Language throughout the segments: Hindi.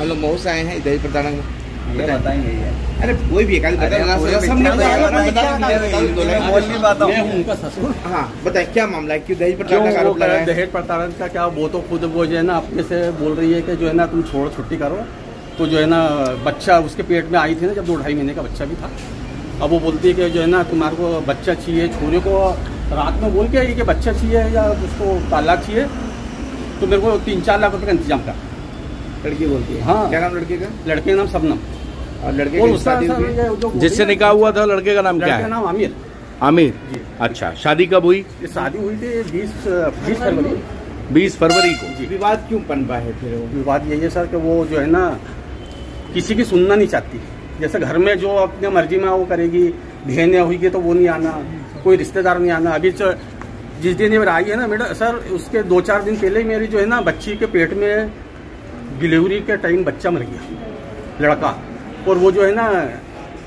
हम लोग मऊ से आए हैं इधर प्रताड़ना ये बताएँगे ये। अरे कोई भी एक आदमी अरे बता कोई भी सब क्या नहीं बताएगा, बता मैं क्या बता दो। लाइन। बोल नहीं पाता मैं हूँ। हूँ उनका ससुर। हाँ बताए क्या मामला है? क्यों दहेज प्रताड़ना का लगा है दहेज प्रताड़न का क्या वो तो खुद वो जो है ना अपने से बोल रही है कि जो है ना तुम छोड़ो छुट्टी करो। तो जो है ना बच्चा उसके पेट में आई थी ना जब दो ढाई महीने का बच्चा भी था। अब वो बोलती है कि जो है ना तुम्हारे को बच्चा चाहिए छोरे को रात में बोल के आई कि बच्चा चाहिए या उसको तालाक चाहिए? तो मेरे को तीन चार लाख रुपए का इंतज़ाम कर लड़की बोलती है? हाँ। क्या नाम लड़के का? लड़के का नाम सबनम और लड़के और उसका जिससे निकाह हुआ था लड़के का नाम क्या है? नाम आमिर। आमिर? अच्छा शादी कब हुई? शादी हुई थी बीस बीस फरवरी। बीस फरवरी को। विवाद क्यों पनपा है फिर वो? विवाद यही है सर कि वो जो है ना किसी की सुनना नहीं चाहती। जैसे घर में जो अपने मर्ज़ी में वो करेगी, बहनें हुई तो वो नहीं आना, कोई रिश्तेदार नहीं आना। अभी च- जिस दिन ये मेरा आई है ना, मेरा सर, उसके दो चार दिन पहले ही मेरी जो है ना बच्ची के पेट में डिलीवरी के टाइम बच्चा मर गया, लड़का। और वो जो है ना,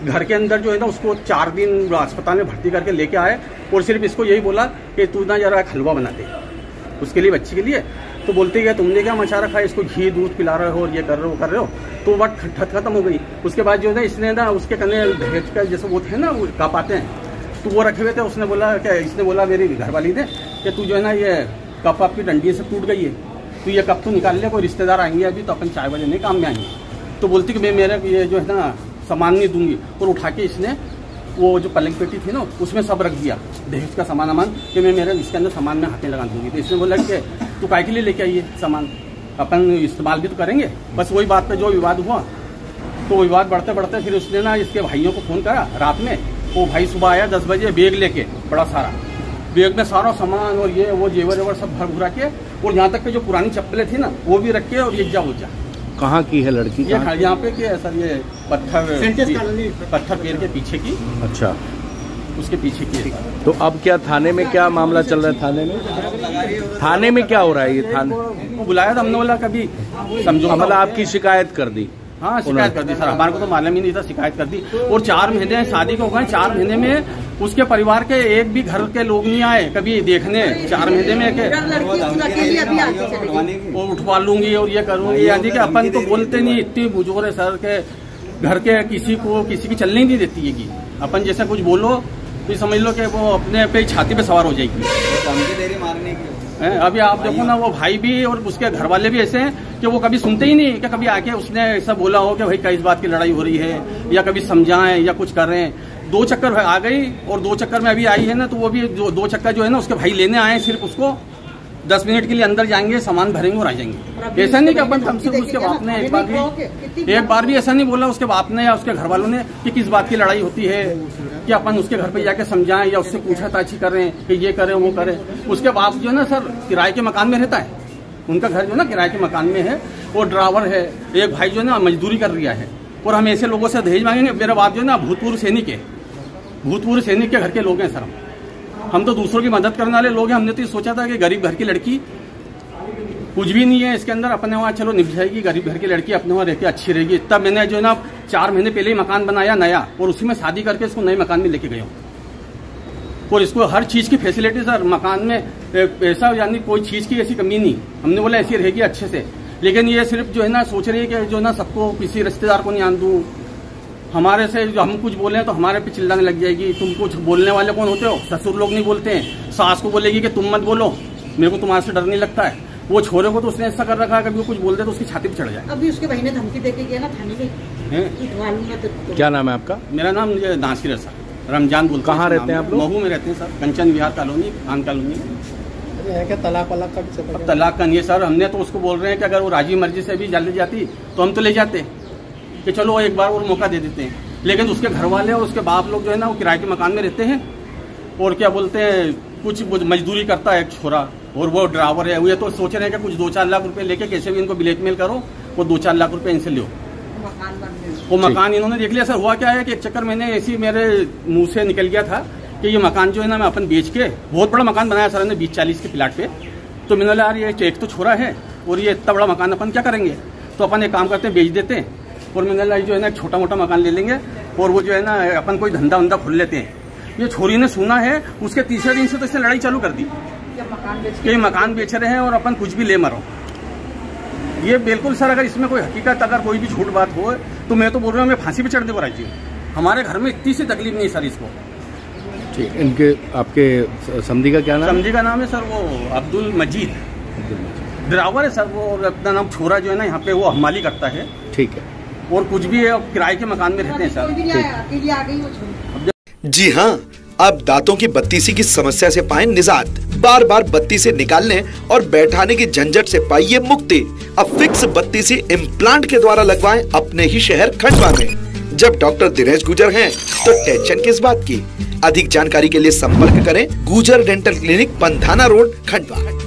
घर के अंदर जो है ना, उसको चार दिन अस्पताल में भर्ती करके लेके आए और सिर्फ़ इसको यही बोला कि तू ना जरा हलवा बना दे, उसके लिए, बच्ची के लिए। तो बोलते हैं, तुमने क्या मचा रखा है? इसको घी, दूध पिला रहे हो और ये कर रहे हो, कर रहे हो? तो वो बात खत खत्म हो गई। उसके बाद जो है इसने ना, उसके कने दहेज का जैसे वो थे ना, वो कप आते हैं। तो वो रखे हुए थे, उसने बोला, क्या इसने बोला, मेरी घरवाली ने कि तू जो है ना, ये कप आपकी डंडी से टूट गई है। तो ये कप तो निकाल ले, कोई रिश्तेदार आएँगे अभी तो अपन चाय वाले नहीं काम में आएँगे। तो बोलती कि मैं, मेरे ये जो है ना, सामान नहीं दूँगी। और उठा के इसने वो जो पलंग पेटी थी ना, उसमें सब रख दिया दहेज का सामान वामान कि मैं मेरे इसके अंदर सामान में हाथें लगा दूँगी। तो इसने बोला कि तू काय के लिए लेके आइए सामान। अपन इस्तेमाल भी तो करेंगे। बस वही बात पे जो विवाद हुआ तो विवाद बढ़ते बढ़ते फिर उसने ना इसके भाइयों को फ़ोन करा रात में। वो भाई सुबह आया दस बजे बैग लेके बड़ा सारा। बैग में सारा सामान और ये वो जेवर वेवर सब भर भुरा के और यहाँ तक के जो पुरानी चप्पलें थी ना वो भी रख के और ये जा वो कहाँ की है लड़की? ये यहाँ पे क्या है सर ये पत्थर पत्थर पेड़ के पीछे की। अच्छा। उसके पीछे की तो अब क्या थाने में क्या मामला चल रहा है थाने में? थाने में क्या हो रहा है ये थाने? बुलाया था हमने बोला कभी समझो मतलब आपकी शिकायत कर दी। हाँ शिकायत कर दी सर हमारे को तो मालूम ही नहीं था शिकायत कर दी। और चार महीने शादी को हो गए चार महीने में उसके परिवार के एक भी घर के लोग नहीं आए कभी देखने। चार महीने में के वो उठवा लूँगी और ये करूँगी यानी कि अपन तो बोलते नहीं इतनी बुज़ुर्ग है सर के घर के किसी को किसी की चलने नहीं देती है कि। अपन जैसा कुछ बोलो तो समझ लो कि वो अपने पे छाती पे सवार हो जाएगी। रही मारने की अभी आप देखो ना वो भाई भी और उसके घर वाले भी ऐसे हैं कि वो कभी सुनते ही नहीं कि कभी आके उसने ऐसा बोला हो कि भाई किस बात की लड़ाई हो रही है या कभी समझाएँ या कुछ कर रहे हैं। दो चक्कर आ गई और दो चक्कर में अभी आई है ना तो वो भी दो, दो चक्कर जो है ना उसके भाई लेने आए सिर्फ़ उसको। दस मिनट के लिए अंदर जाएँगे सामान भरेंगे और आ जाएँगे। ऐसा नहीं कि अपन कम से कम उसके बाप ने एक बार भी एक बार भी ऐसा नहीं बोला उसके बाप ने या उसके घर वालों ने कि किस बात की लड़ाई होती है। कि अपन उसके घर पे जाके समझाएँ या उससे पूछा ताछी करें कि ये करें, वो करें। उसके बाप जो है ना सर, किराए के मकान में रहता है। उनका घर जो है ना किराए के मकान में है। वो ड्राइवर है। एक भाई जो है ना मजदूरी कर रहा है। और हम ऐसे लोगों से दहेज मांगेंगे, मेरा बाप जो है ना भूतपूर्व सैनिक है। भूतपूर्व सैनिक के घर के लोग हैं सर हम। हम तो दूसरों की मदद करने वाले लोग हैं। हमने तो ये सोचा था कि गरीब घर की लड़की कुछ भी नहीं है इसके अंदर। अपने वहाँ चलो निभ जाएगी गरीब घर की लड़की अपने वहाँ रह के अच्छी रहेगी। तब मैंने जो है ना चार महीने पहले ही मकान बनाया, नया, और उसी में शादी करके इसको नए मकान में लेके गया हूँ। और इसको हर चीज़ की फैसिलिटी सर, मकान में ऐसा यानी कोई चीज़ की ऐसी कमी नहीं। हमने बोला ऐसी रहेगी अच्छे से। लेकिन ये सिर्फ़ जो है ना, सोच रही है कि जो ना, सबको, किसी रिश्तेदार को नहीं आन दूँ हमारे से जो हम कुछ बोले तो हमारे पे चिल्लाने लग जाएगी। तुम कुछ बोलने वाले कौन होते हो? ससुर लोग नहीं बोलते हैं। सास को बोलेगी कि तुम मत बोलो। मेरे को तुम्हारे से डर नहीं लगता है। वो छोरे को तो उसने ऐसा कर रखा है कभी वो कुछ बोल दे तो उसकी छाती पे चढ़ जाए अभी उसके भाई ने धमकी देके गया ना थाने में। हैं? तो, तो क्या नाम है आपका? मेरा नाम ये नासिर है। सर रमज़ान बोलते कहाँ रहते हैं आप लोग? महू में रहते हैं sir. Kanchan Vihar colony Khan colony. तलाक वलाक का भी अब तलाक का नहीं है सर। हमने तो उसको बोल रहे हैं कि अगर वो राज़ी मर्ज़ी से भी जल्दी जाती तो हम तो ले जाते। कि चलो एक बार और मौका दे देते हैं। लेकिन उसके घर वाले और उसके बाप लोग जो है ना वो किराए के मकान में रहते हैं। और क्या बोलते हैं कुछ मजदूरी करता है एक छोरा। और वो ड्राइवर है वो ये तो सोच रहे हैं कि कुछ दो चार लाख रुपए लेके कैसे भी इनको ब्लैकमेल करो वो दो चार लाख रुपए इनसे लो। वो मकान इन्होंने देख लिया। सर हुआ क्या है कि एक चक्कर मैंने ऐसी मेरे मुँह से निकल गया था कि ये मकान जो है ना मैं अपन बेच के बहुत बड़ा मकान बनाया सर ने बीस चालीस के प्लाट पे। तो मैंने बोला यार ये एक तो छोरा है और ये इतना बड़ा मकान अपन क्या करेंगे? तो अपन एक काम करते हैं बेच देते हैं। और मैंने बोला जो है ना छोटा मोटा मकान ले लेंगे और वो जो है ना अपन कोई धंधा वंधा खोल लेते हैं। ये छोरी ने सुना है उसके तीसरे दिन से तो इसने लड़ाई चालू कर दी। मकान बेच कि मकान बेच रहे हैं और अपन कुछ भी ले मरो। ये बिल्कुल सर अगर इसमें कोई हकीकत अगर कोई भी झूठ बात हो तो मैं तो बोल रहा हूँ मैं फांसी पे चढ़ने को राज़ी हूँ हमारे घर में इतनी सी तकलीफ़ नहीं सर इसको। ठीक इनके आपके समधी का क्या नाम? समझी का नाम है सर वो अब्दुल मजीद। ड्राइवर है सर वो अपना नाम छोरा जो है ना यहाँ पे वो हमाली करता है। ठीक है। और कुछ भी है किराए के मकान में रहते हैं सर। जी हाँ अब दांतों की बत्तीसी की समस्या से पाए निजात। बार बार बत्ती से निकालने और बैठाने की झंझट से पाइए मुक्ति। अब फिक्स बत्तीसी इम्प्लांट के द्वारा लगवाएँ अपने ही शहर खंडवा में। जब डॉक्टर दिनेश गुजर हैं तो टेंशन किस बात की? अधिक जानकारी के लिए संपर्क करें Gujar dental clinic Panthana road, Khandwa.